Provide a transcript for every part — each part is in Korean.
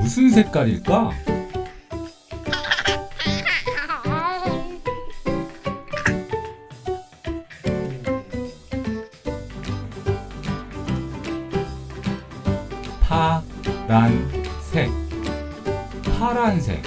무슨 색깔일까? 파란색 파란색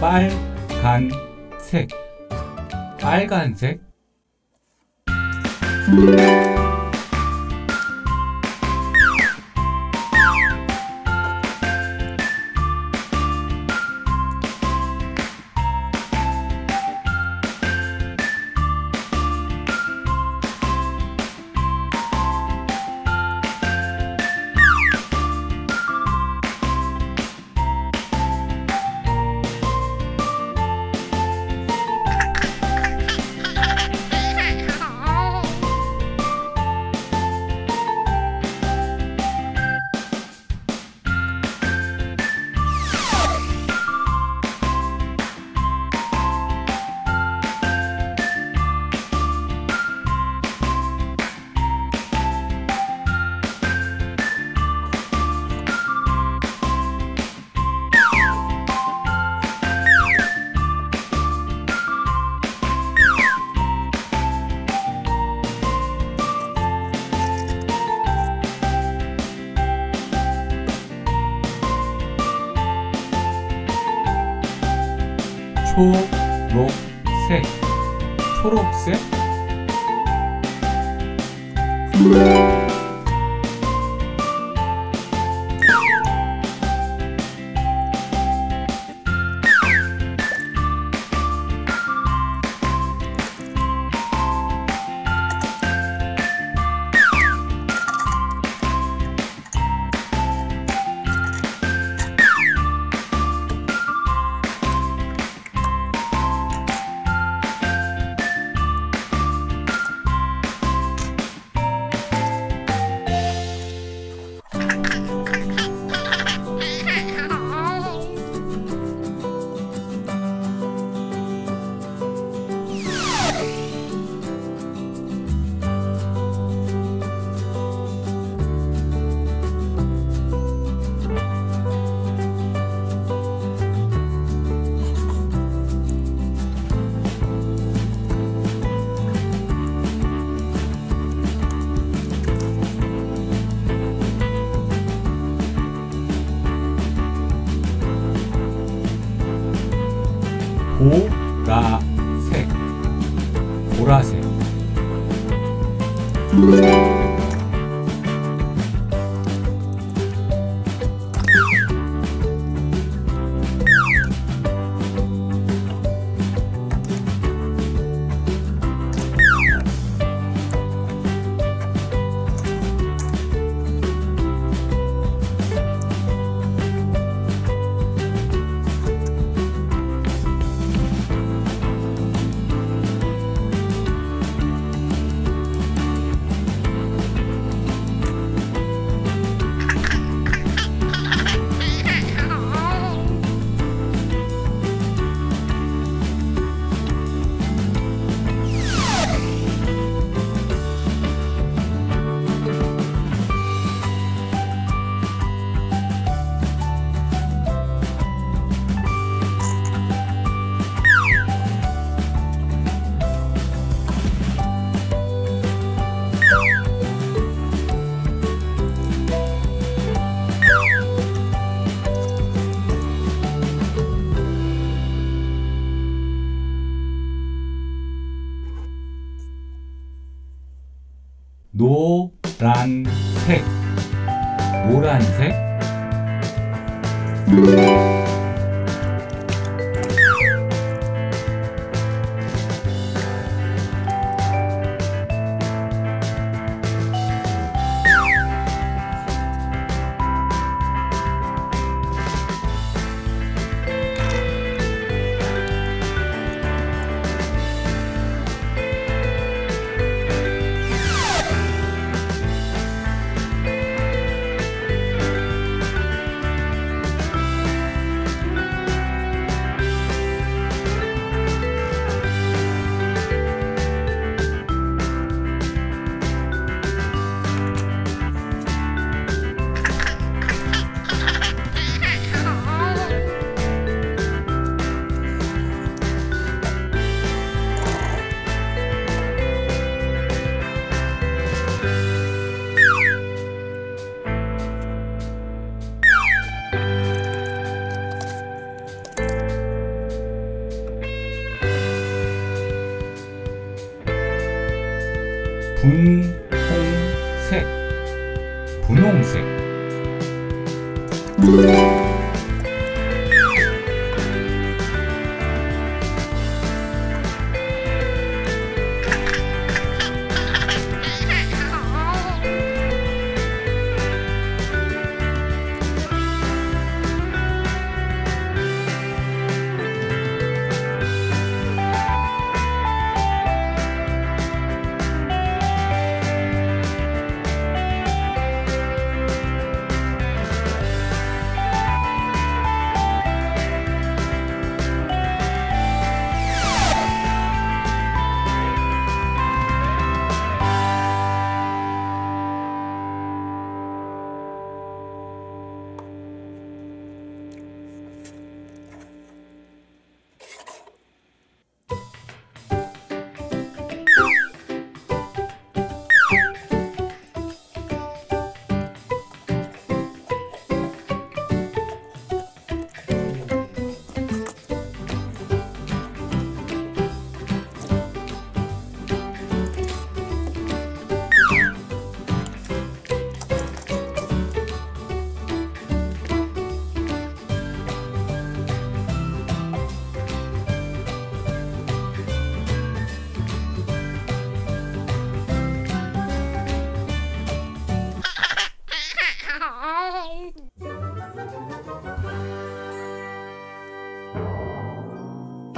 빨간색. 빨간색 초록색. 초록색 보라색 노란색. 노란색 분홍색. 분홍색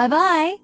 Bye bye.